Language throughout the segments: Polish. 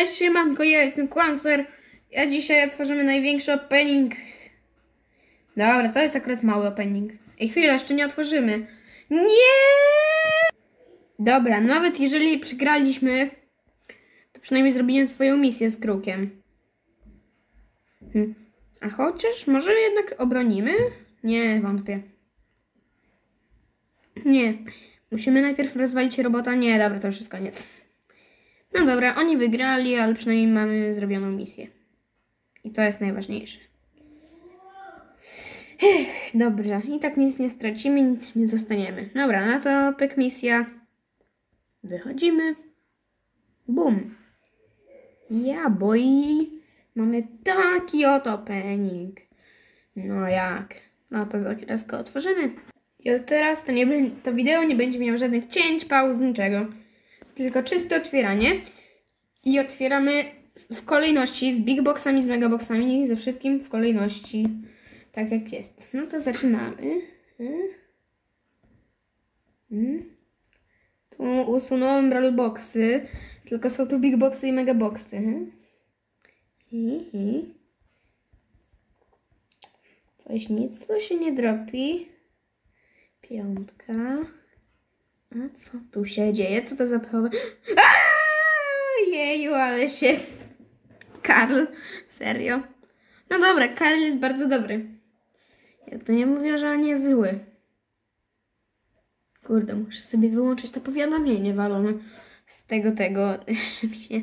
Cześć, siemanko, ja jestem Kwancer. Ja dzisiaj otworzymy największy opening. Dobra, to jest akurat mały opening. Ej, chwilę, jeszcze nie otworzymy. Nie! Dobra, nawet jeżeli przegraliśmy, to przynajmniej zrobiłem swoją misję z krukiem. Hm. A chociaż może jednak obronimy? Nie, wątpię. Nie. Musimy najpierw rozwalić robota. Nie, dobra, to już jest koniec. No dobra, oni wygrali, ale przynajmniej mamy zrobioną misję. I to jest najważniejsze. Ech, dobrze, i tak nic nie stracimy, nic nie dostaniemy. Dobra, no to pyk misja. Wychodzimy. Bum. Ja, boy. Mamy taki oto opening. No jak? No to teraz go otworzymy. I od teraz to, nie, to wideo nie będzie miało żadnych cięć, pauz, niczego. Tylko czyste otwieranie. I otwieramy w kolejności z big boxami, z mega boxami, ze wszystkim w kolejności. Tak jak jest. No to zaczynamy. Hmm? Hmm? Tu usunąłem roll boxy, tylko są tu big boxy i mega boxy. Hmm? Coś nic tu się nie dropi. Piątka. A co tu się dzieje? Co to za problem? Jeju, ale się... Karl, serio? No dobra, Karl jest bardzo dobry. Ja to nie mówię, że on jest zły. Kurde, muszę sobie wyłączyć to powiadomienie walone z tego, tego, że mi się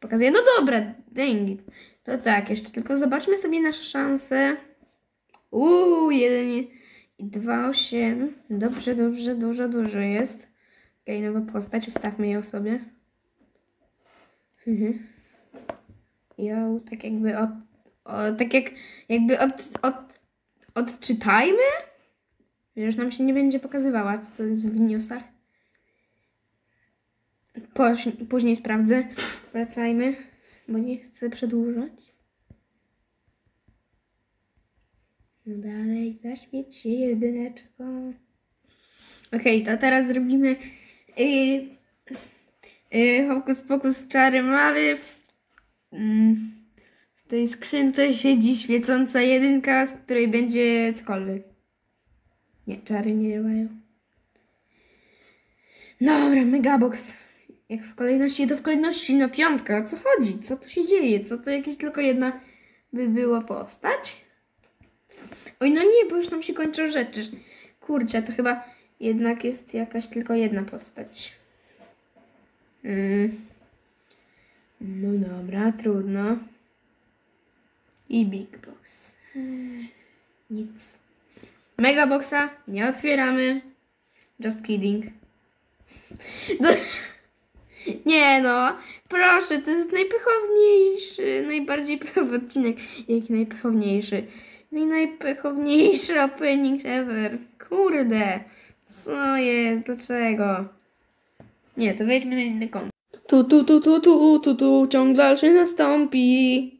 pokazuje. No dobra, dzięki. To tak, jeszcze tylko zobaczmy sobie nasze szanse. Uuu, jedynie 2, 8. Dobrze, dobrze, dużo, dużo jest. Okej, okay, nowa postać, ustawmy ją sobie. Mhm. Ją tak jakby od... O, tak jak jakby od, od, odczytajmy? Już nam się nie będzie pokazywała, co jest w newsach. Poś, później sprawdzę. Wracajmy, bo nie chcę przedłużać. Dalej, zaświeć się jedyneczką. Okej, to teraz zrobimy yy, yy, hokus pokus czary mary. W, mm, w tej skrzynce siedzi świecąca jedynka, z której będzie cokolwiek. Nie, czary nie działają. Dobra, megabox. Jak w kolejności, to w kolejności no piątka. Co chodzi? Co tu się dzieje? Co to jakieś tylko jedna by była postać? Oj, no nie, bo już nam się kończą rzeczy. Kurczę, to chyba jednak jest jakaś tylko jedna postać. Mm. No dobra, trudno. I Big Box. Nic. Mega Boxa nie otwieramy. Just kidding. No, nie no, proszę, to jest najpychowniejszy, najbardziej pychowy odcinek. Jaki najpychowniejszy? No i najpychowniejszy opening ever. Kurde, co jest, dlaczego? Nie, to wejdźmy na inny kąt. Tu, tu, tu, tu, tu, tu, tu, ciąg dalszy nastąpi.